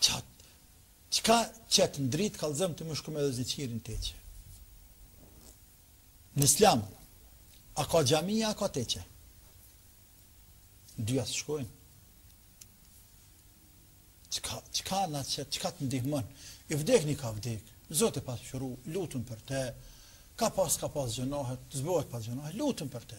Çat. Çka çet n'dritë kallzom ti me shku me ziqir n'teqe. Në Islam a ka xhamia, a ka teqe? Dyjat s'shkojnë. Çka çka na çet, çka të ndihmon? I vdekni ka vdek. Zoti past mshiru, lutun për të. Ka pas ka pas gjënohet, zbohet pas gjënohet, lutun për të.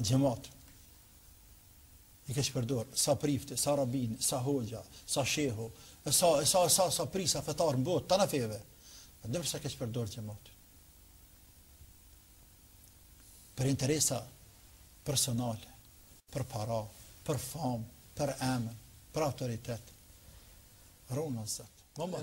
Xhamat. I keqpërdor sa prifte, sa rabin, sa hoxha, sa shehu, e sa e sa sa sa prisa fetar në botë, tana feve. Ndërsa keqpërdor xhamat? Për interesa personale, për para, për famë, për emër, për autoritet. Runa Zot. Mama.